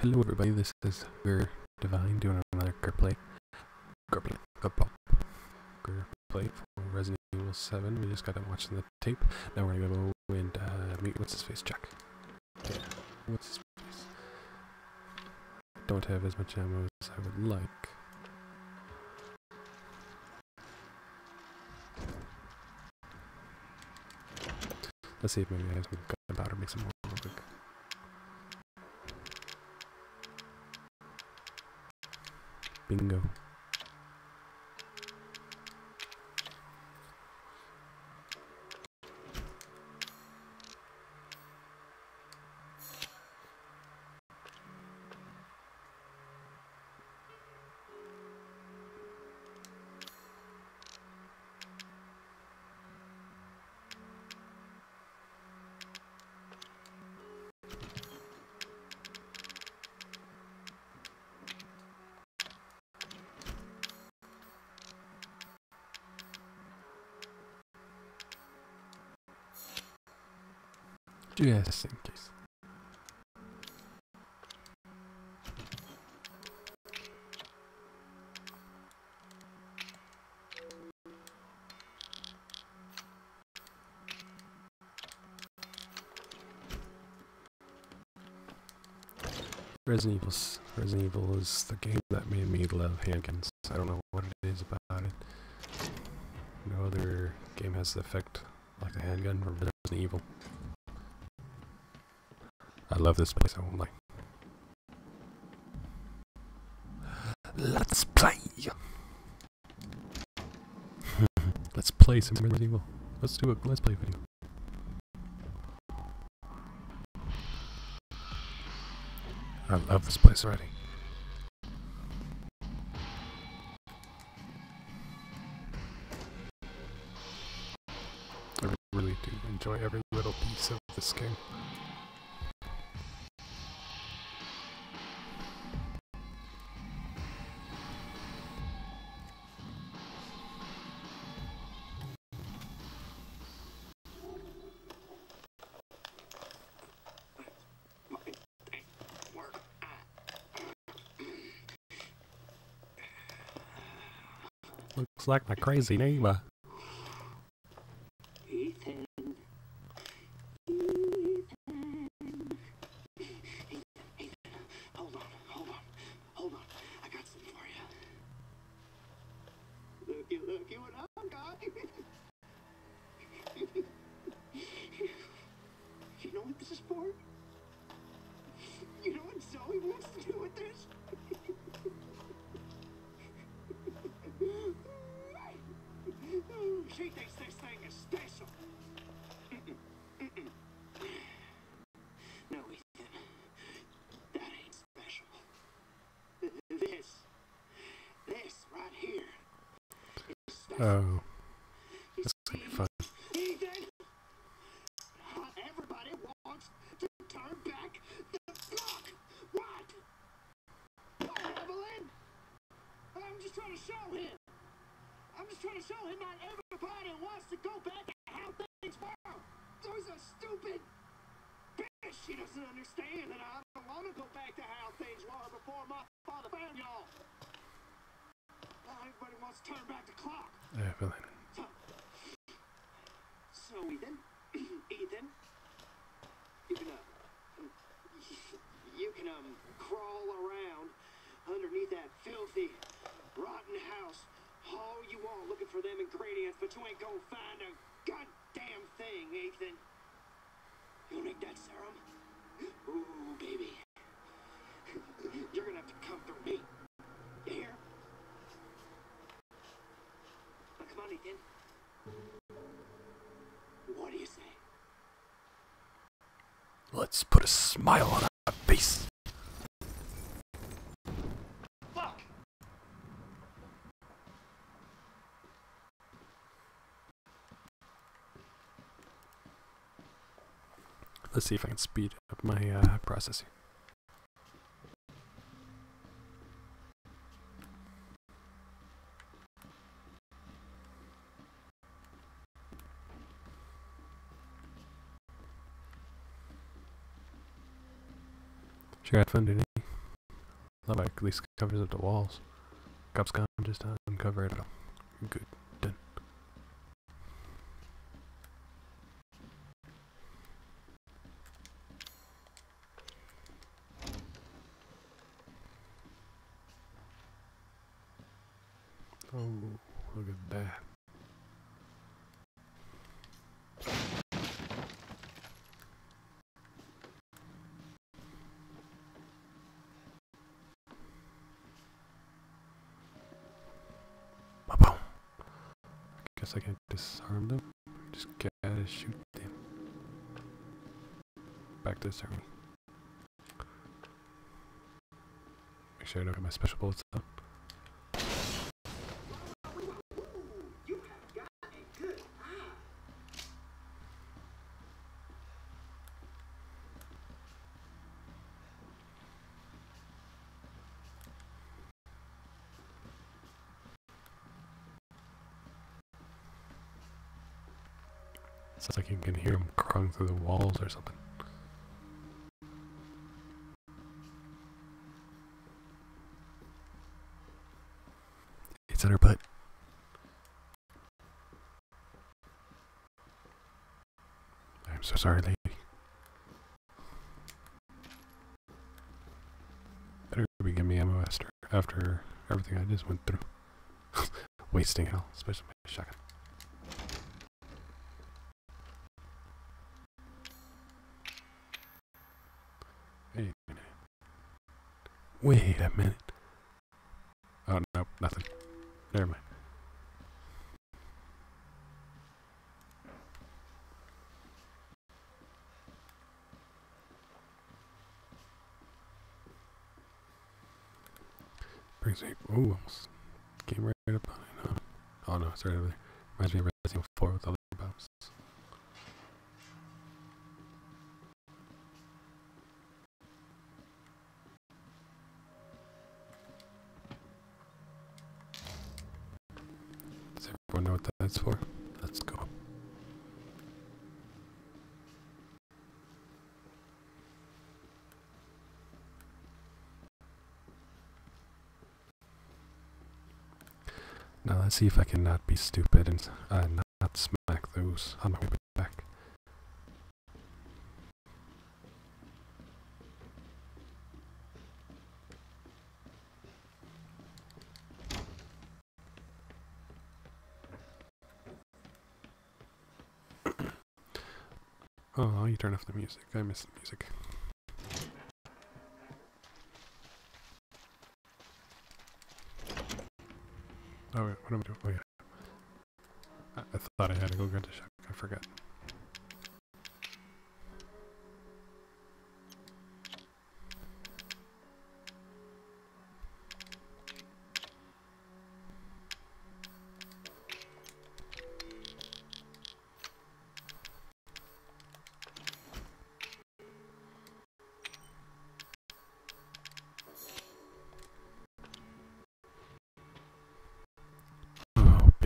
Hello everybody, this is grr Devine doing another grr play. grr play. grr pop. grr play for Resident Evil 7. We just got done watching the tape. Now we're gonna go and uh, meet what's his face Jack. What's his face? Don't have as much ammo as I would like. Let's see if maybe I have some gunpowder, make some more real quick. Bingo. Just in case. Resident Evil, Resident Evil is the game that made me love handguns. I don't know what it is about it. No other game has the effect like a handgun or Resident Evil. I love this place, I won't lie. Let's play! Let's play some Resident Evil. Let's do a let's play video. I love this place already. I really do enjoy every little piece of this game. Like my crazy neighbor. Understand that I don't want to go back to how things were before my father found y'all. Now everybody wants to turn back the clock. Evelyn. So, so Ethan, Ethan, you can, uh, you can, um, crawl around underneath that filthy, rotten house all you want looking for them ingredients, but you ain't gonna find a goddamn thing, Ethan. You need that serum? Ooh, baby. You're gonna have to come through me. You hear? Come on, Ethan. What do you say? Let's put a smile on our face. Let's see if I can speed up my uh, processing. Sure had fun, didn't he? Love at least covers up the walls. Cops come just uncover it all. Good. Done. Oh, look at that. Ba-boom. I guess I can disarm them. Just gotta shoot them. Back to disarming. Make sure I don't get my special bullets out. You have got a good eye. Sounds like you can hear them crawling through the walls or something. It's in her butt. I'm so sorry, lady. Better be me ammo after, after everything I just went through. Wasting hell, especially my shotgun. Wait a minute. Wait a minute. Oh, no, nothing. Never mind. Brings me. Oh, almost came right up on it. Oh no, it's right over there. Reminds me of Resident Evil 4 with all the bombs. Does everyone know what that's for? Let's go. Now let's see if I can not be stupid and uh, not, not smack those on my way back. Oh, you turn off the music. I miss the music. Oh, wait, what am I doing? Oh, yeah. I, I thought I had to go get the shotgun. I forgot.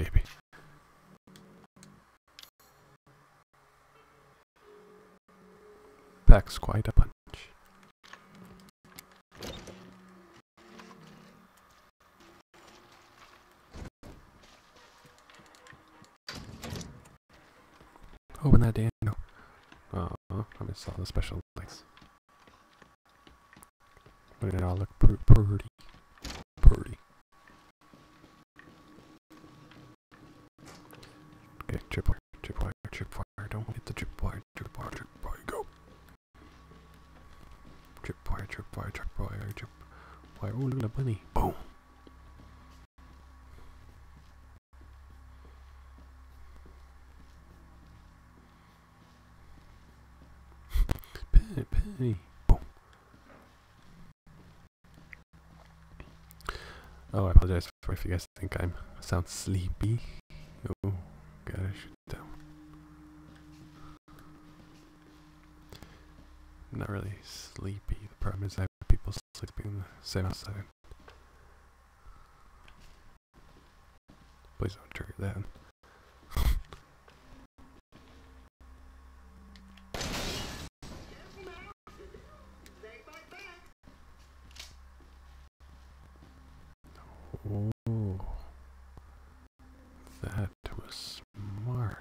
Baby. Packs quite a punch. Open that damn door. Oh, I missed all the special lights. But it all look pr. Pretty. Tripwire. Oh, look at the bunny. Boom. Penny, penny. Boom. Oh, I apologize for if you guys think I'm sound sleepy. Oh, gotta shut down. I'm not really sleepy. The problem is I have people sleeping in the same house that I- Please don't trigger that. Oh, that was smart.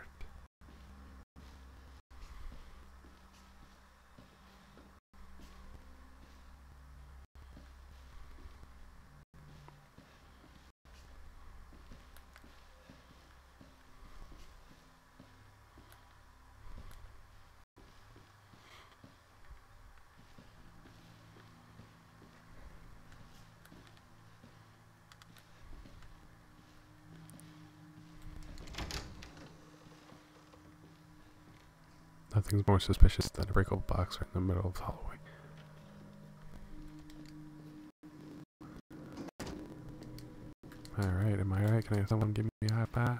Nothing's more suspicious than a breakable box right in the middle of the hallway. Alright, am I right? Can I someone give me a high five?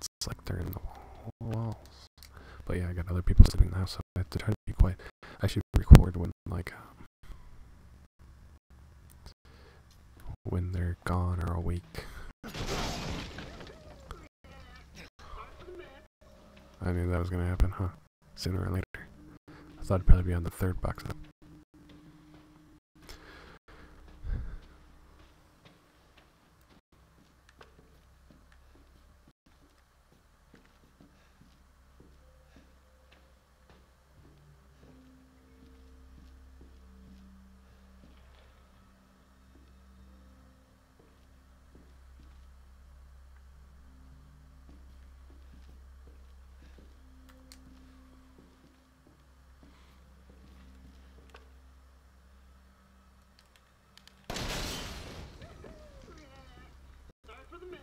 It's like they're in the walls. But yeah, I got other people sitting in the house, so I have to try to be quiet. I should record when, like, when they're gone or awake. I knew that was gonna happen, huh? Sooner or later. I thought it'd probably be on the third box. Up. Sorry for the mess.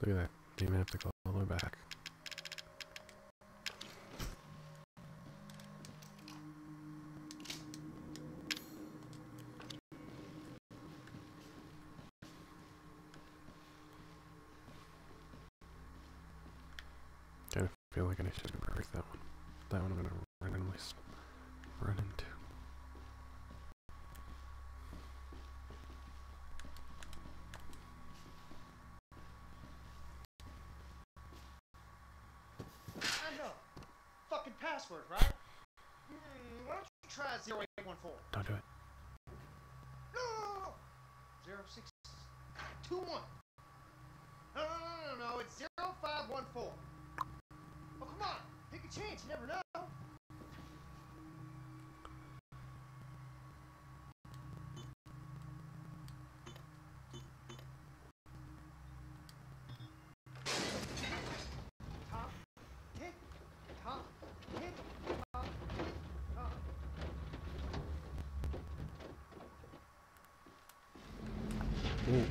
Look at that. Didn't even have to go all the way back. Kind of feel like I should break that one. That one I'm gonna randomly s- run into. I know. Fucking password, right? Hmm, why don't you try 0814? Don't do it. No, no, no, no. 0621. No, no, no, no, no, it's 0514. Oh, come on. Take a chance. You never know. Top, tick, top, tick, top, top. Ooh.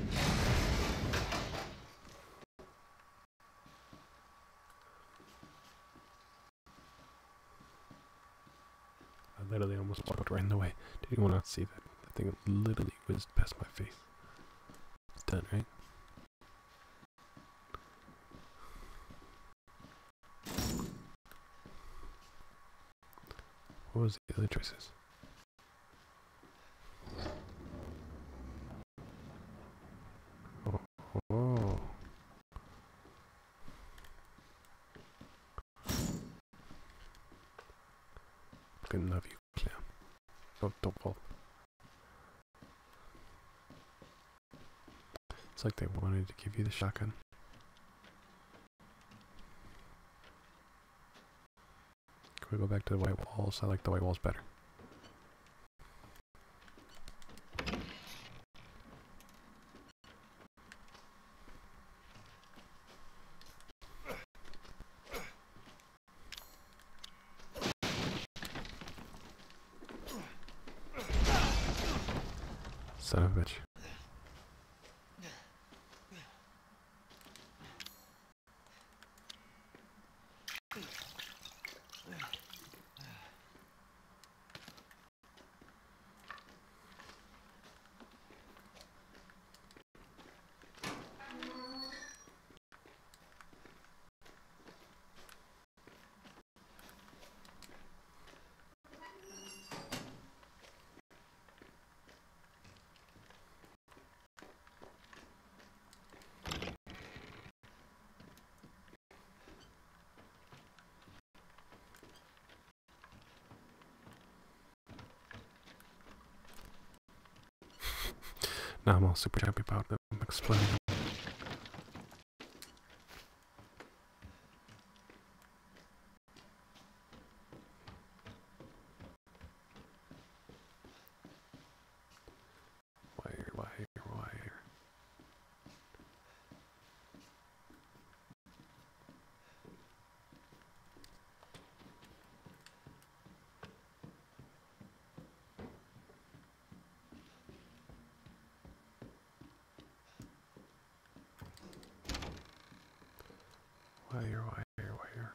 I literally almost walked right in the way. Did anyone not see that? That thing literally whizzed past my face. It's done, right? What was the other choices? Oh, oh. Good enough, you Clem. Don't, don't fall. It's like they wanted to give you the shotgun. Can we go back to the white walls? I like the white walls better. Son of a bitch. I'm all super happy about them exploding. Wire, wire, wire. Wire, wire, wire.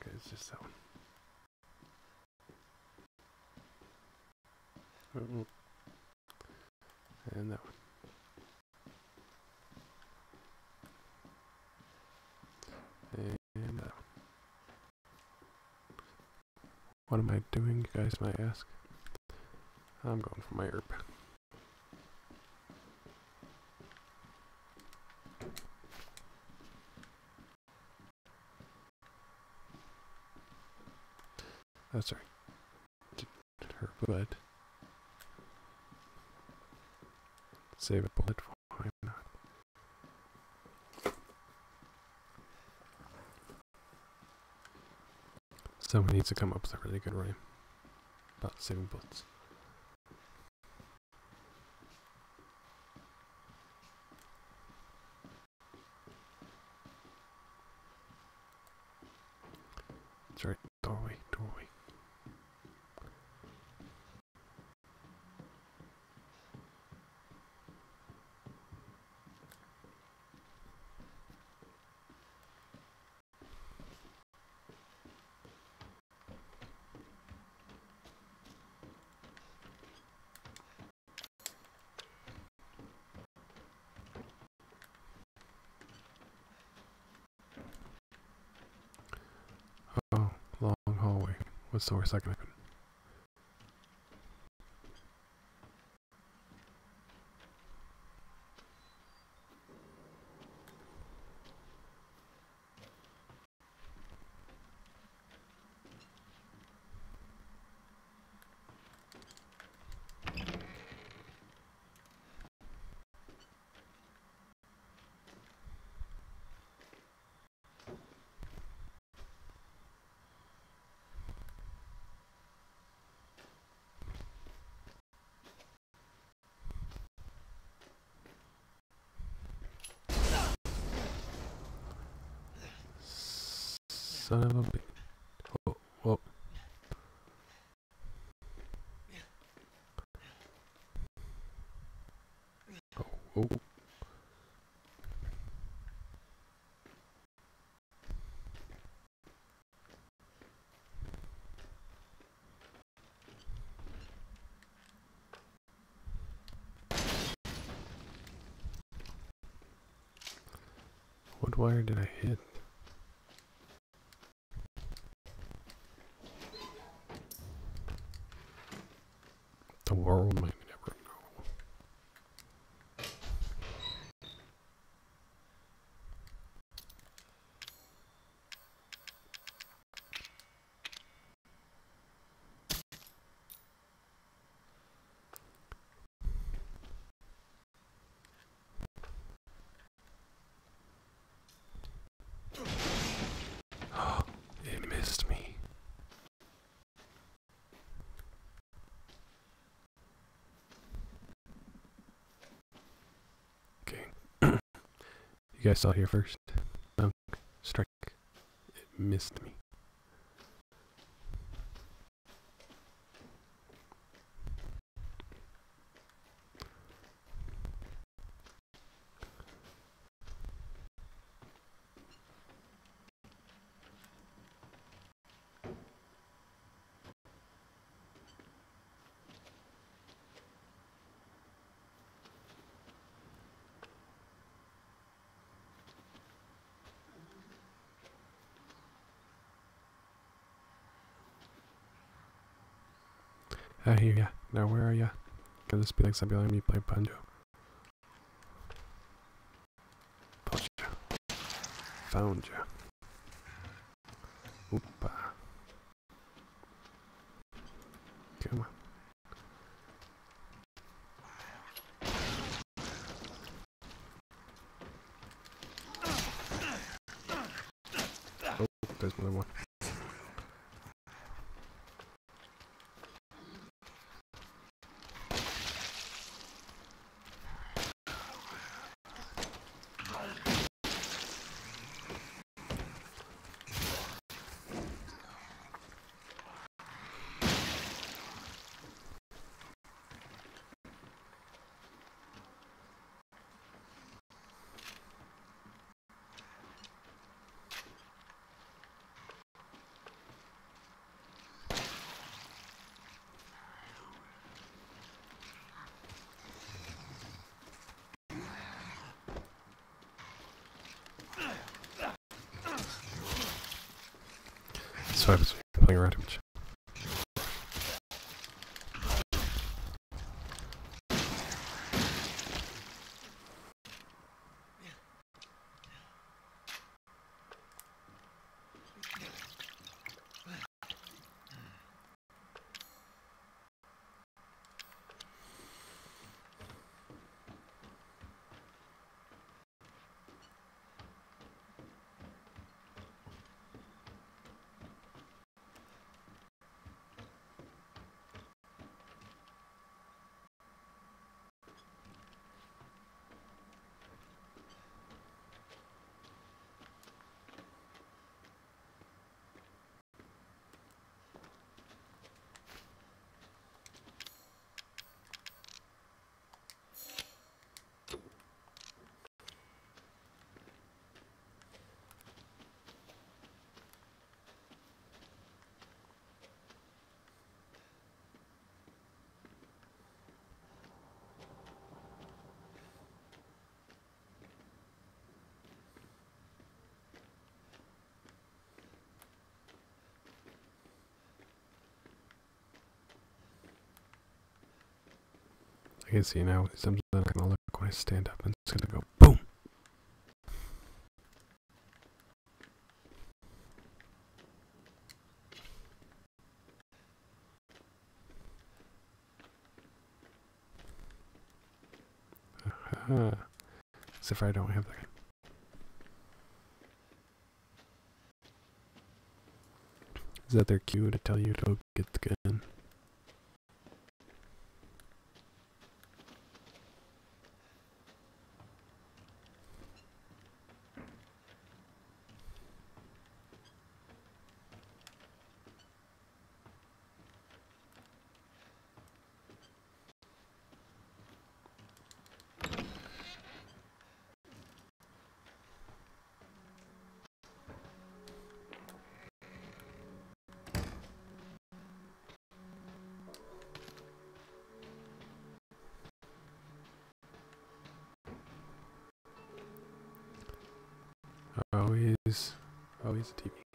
Okay, it's just that one. And that one. And that one. What am I doing, you guys might ask? I'm going for my herb. Oh, sorry. Her blood. Save a bullet. Why not? Someone needs to come up with a really good rhyme about saving bullets. That's right. Doorway, doorway. Oh, long the worst that can happen? Son of a bi- whoa. Oh, oh. What wire did I hit? The world might never know. it missed me. Okay. you guys saw here first. Strike. It missed me. I hear ya. Now where are ya? Can this be like something like me play banjo? Found ya. Found ya. Oopa. Come on. What happens when you're playing I can see now something's not gonna look when I stand up and it's gonna go boom. Uh, as if I don't have that. Is that their cue to tell you to get the gun? Always, always oh, a TV.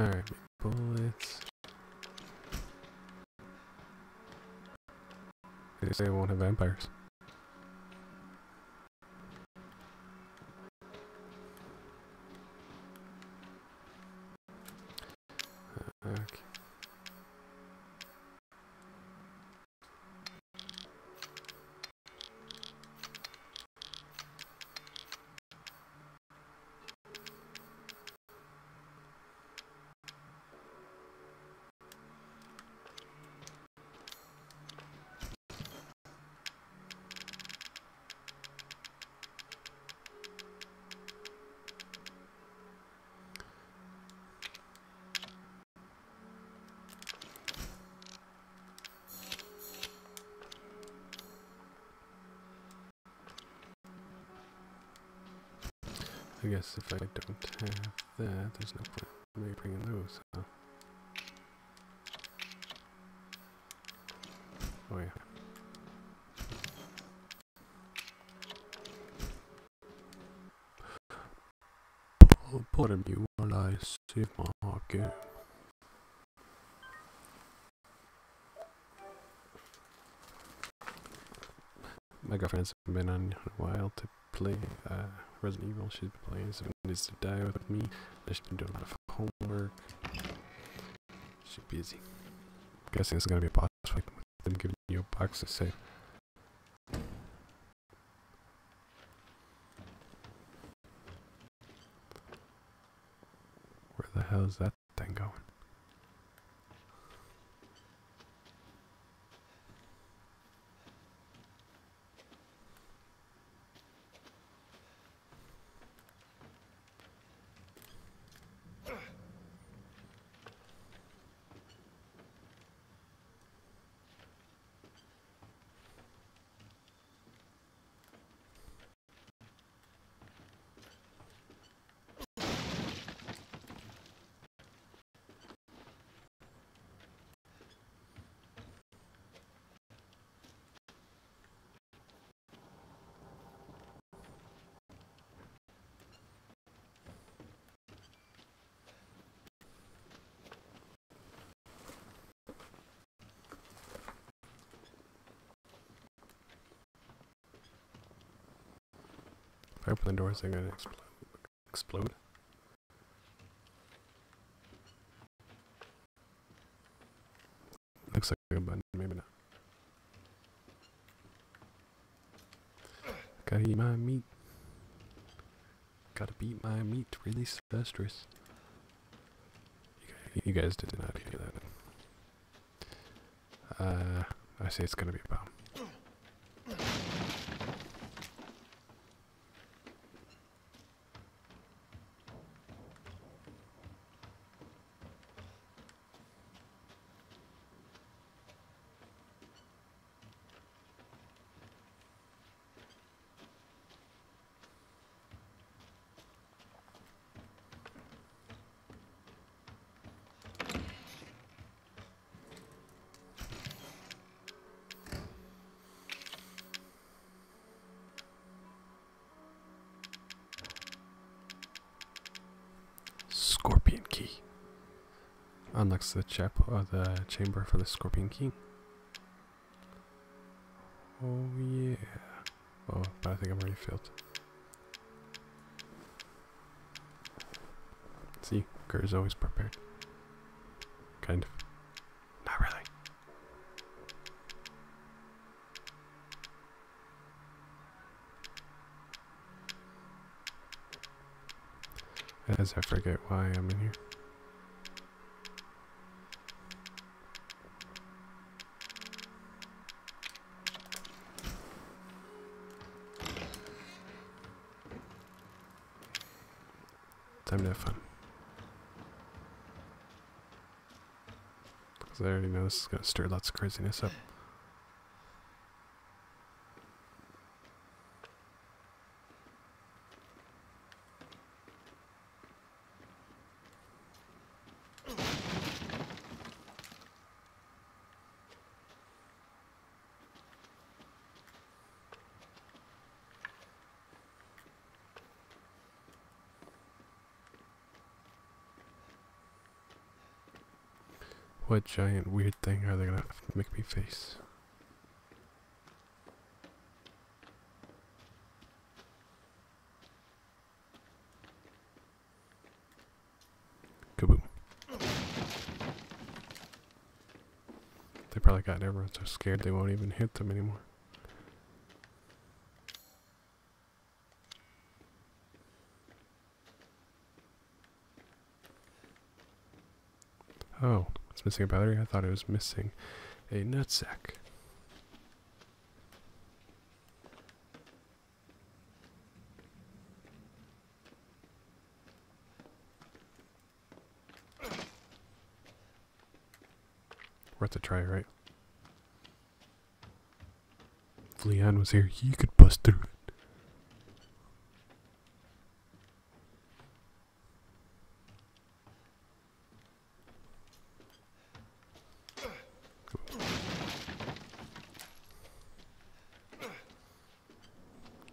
Alright, bullets. They say I won't have vampires. Guess if I don't have that, there's no point in me bringing those. Huh? Oh yeah. Them you while I save my game. My girlfriend's been on a while to play uh, Resident Evil. She's been playing, so needs to die with me. She's been doing a lot of homework. She's busy. guessing it's gonna be a boss fight. Them giving you a box to save. Where the hell is that thing going? I open the doors, they're gonna explode. Explode. Looks like a button, maybe not. Gotta eat my meat. Gotta beat my meat. You guys, you guys did not hear that. Uh, I say it's gonna be a bomb. Scorpion key. Unlocks the chap or the chamber for the scorpion King. Oh yeah. Oh, but I think I'm already filled. See, Kurt is always prepared. Kind of. Not really. As I forget why I'm in here. Going to stir lots of craziness up. What giant weird thing are they gonna make me face? Kaboom. They probably got everyone so scared they won't even hit them anymore. Oh, it's missing a battery? I thought it was missing a nutsack. Worth a try, right? If Leon was here, he could bust through it.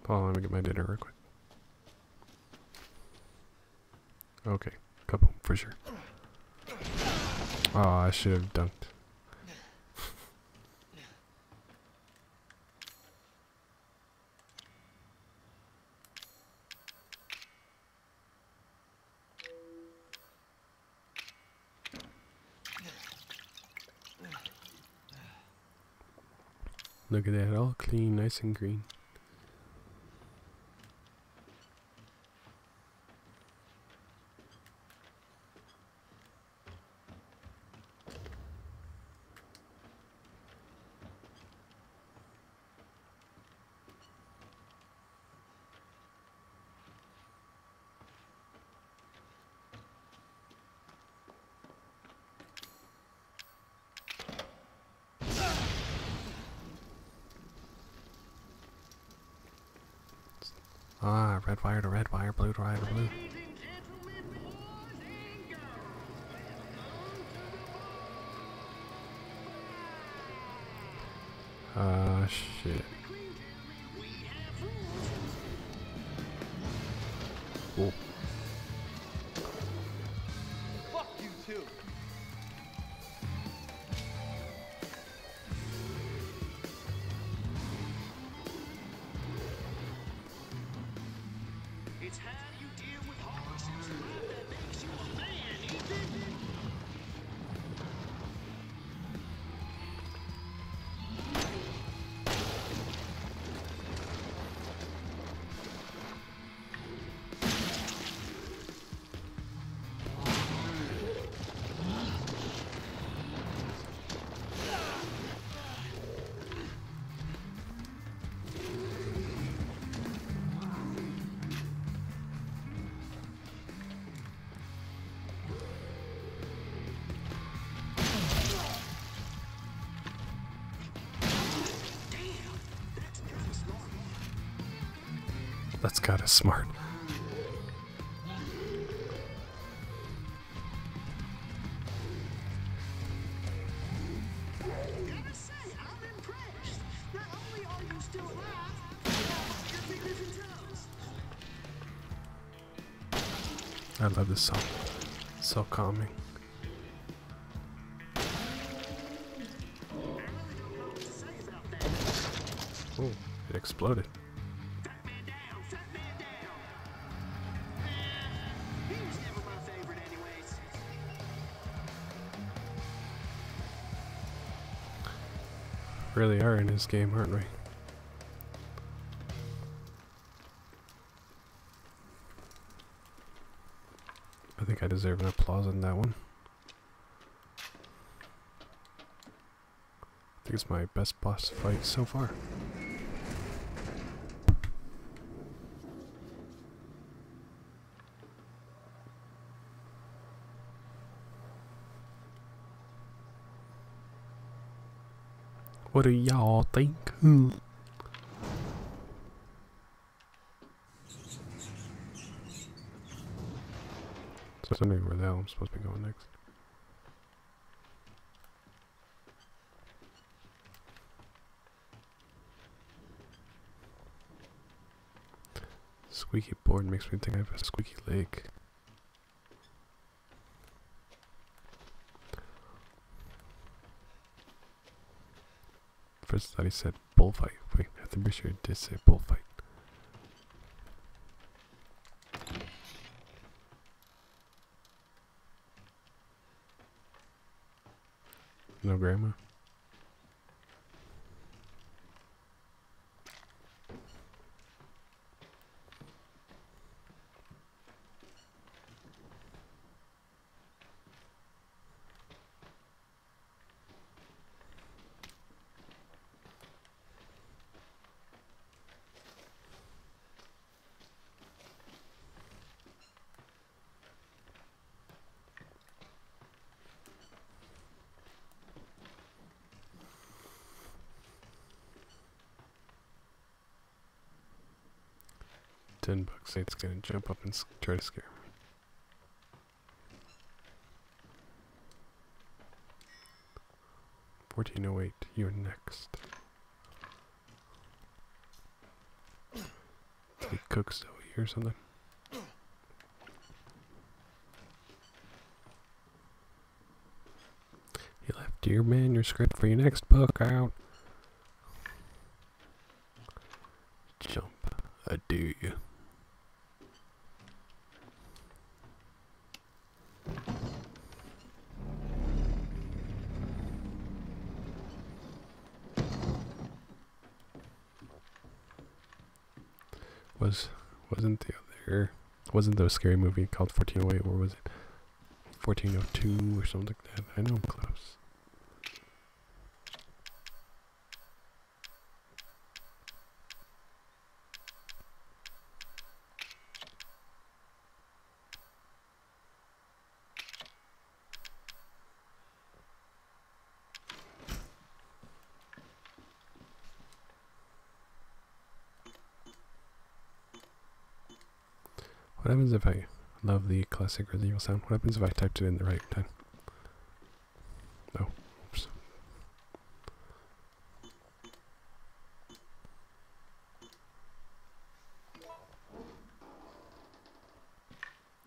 On, let me get my dinner real quick. Okay, couple for sure. Oh, I should have dunked. Look at that, all clean, nice and green. Ah, red wire to red wire, blue to wire to blue. Ladies and gentlemen, boys and girls, Ah, shit. we fingers and smart. I love this song. So calming. Oh, it exploded. Really are in his game, aren't we? I think I deserve an applause on that one. I think it's my best boss fight so far. What do y'all think? Hmm. So I don't know where the hell I'm supposed to be going next. Squeaky board makes me think I have a squeaky leg. First thought he said bullfight. Wait, I'm pretty sure it did say bullfight. No grandma? It's gonna jump up and try to scare me. Fourteen oh eight. You're next. Take cook Zoe or something. You left your script for your next book out. Jump. I do you. Was wasn't the other wasn't the scary movie called 1408 or was it 1402 or something like that? I know I'm. What happens if I love the classic Resident Evil sound? What happens if I typed it in the right time? No. Oops.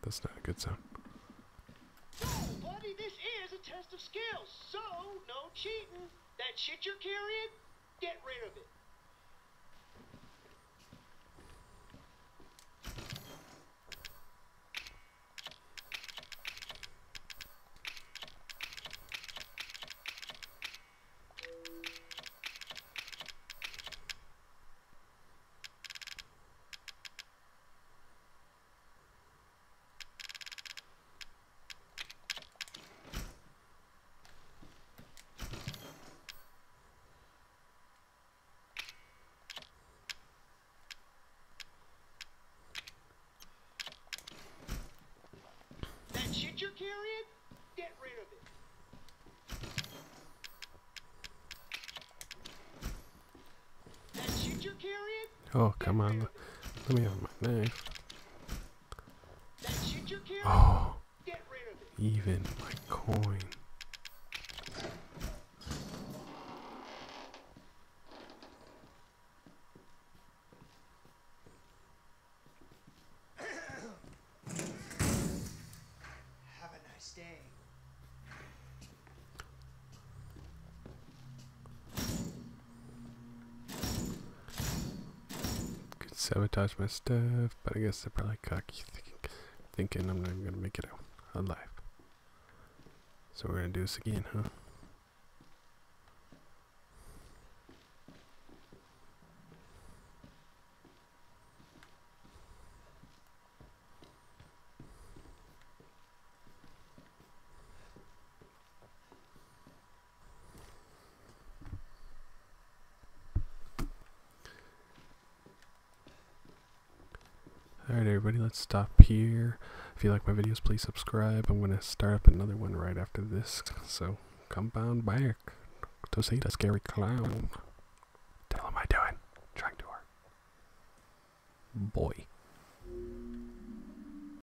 That's not a good sound. Buddy, this is a test of skills, so no cheating. That shit you're carrying, get rid of it. That shit you're carrying, get rid of it. That shit you're carrying, Oh, come on. Let me have my knife. That shit you're carrying? Oh, Get rid of it. even my coin. Have a nice day. Could sabotage my stuff, but I guess they're probably cocky thinking, thinking I'm not gonna make it out alive. So we're gonna do this again, huh? Alright, everybody, let's stop here. If you like my videos, please subscribe. I'm going to start up another one right after this. So, come on back to see the scary clown. Tell him I doing. Trying to her. Boy.